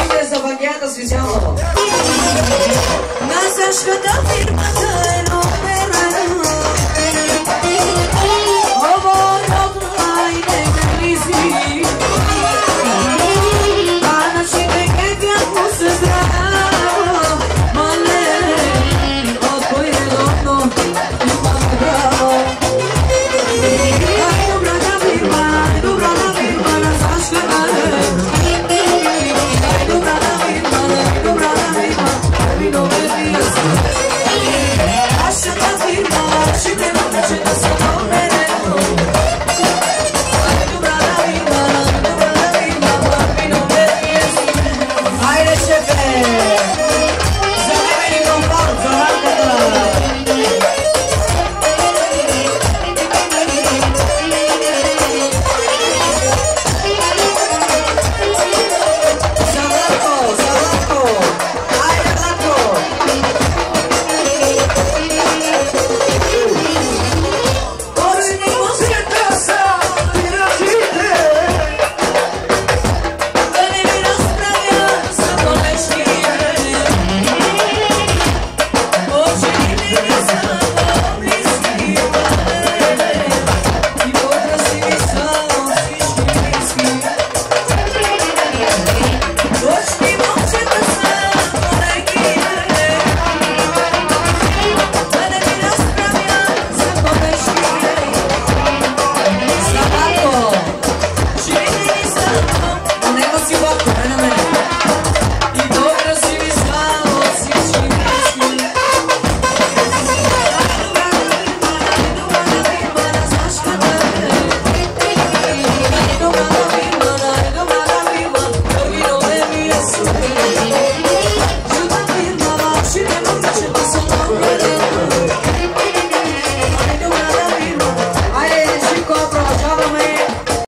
Valstybės davagetas visiems savo. Mes aš kada pirmą kartą. tournament.